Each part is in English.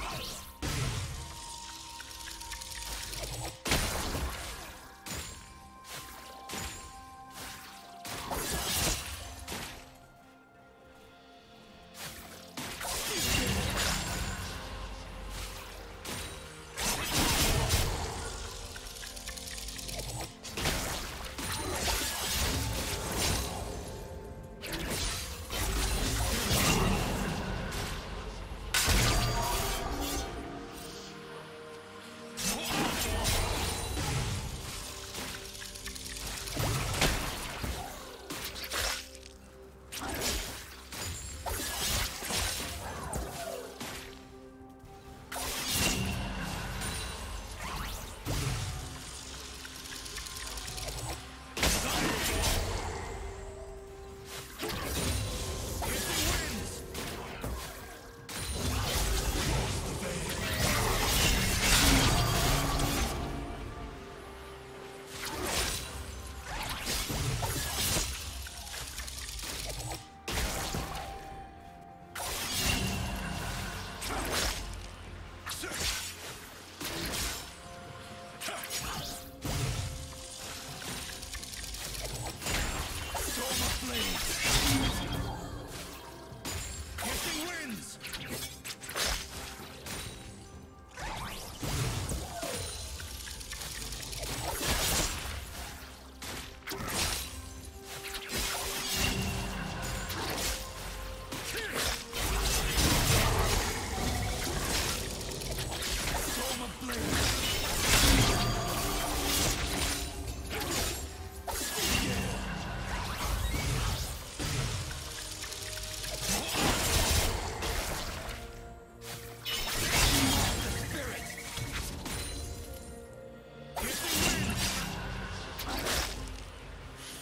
Go!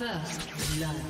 First blood.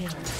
killed.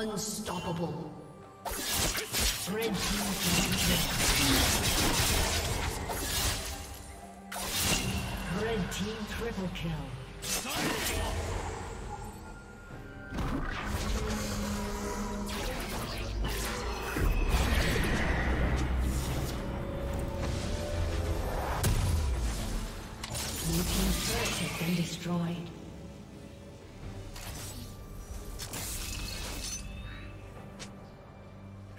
Unstoppable. Red team Red team triple kill. Blue team's turret has been destroyed.